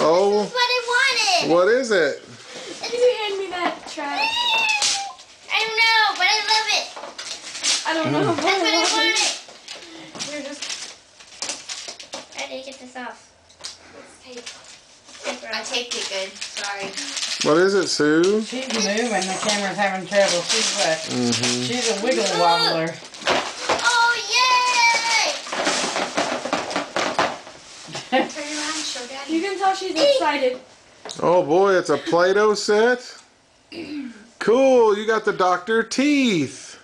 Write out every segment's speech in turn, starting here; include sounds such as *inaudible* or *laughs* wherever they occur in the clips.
Oh, That's what I wanted. what is it? Can you hand me that trash? I don't know, but I love it. I don't know. That's what I *laughs* wanted. Here, just I need to get this off. tape. Paper I off. taped it good. Sorry. What is it, Sue? She's moving. The camera's having trouble. She's a, Mm-hmm. she's a wiggle wobbler. Oh, yay! Daddy. You can tell she's excited. Oh boy, it's a Play-Doh set. cool, you got the Doctor Teeth.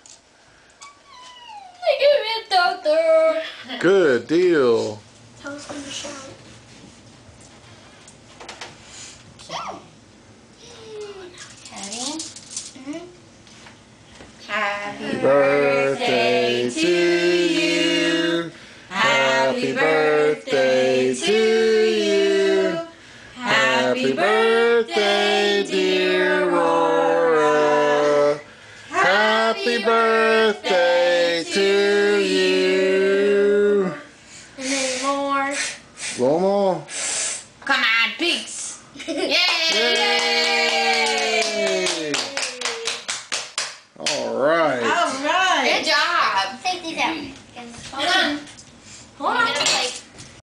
Give it, Doctor. Good deal. Tell us when to shout. Happy birthday to you. Happy birthday. Happy birthday, dear Aurora. Happy birthday to you. And more. One more. Come on, pigs. *laughs* Yay! Yay.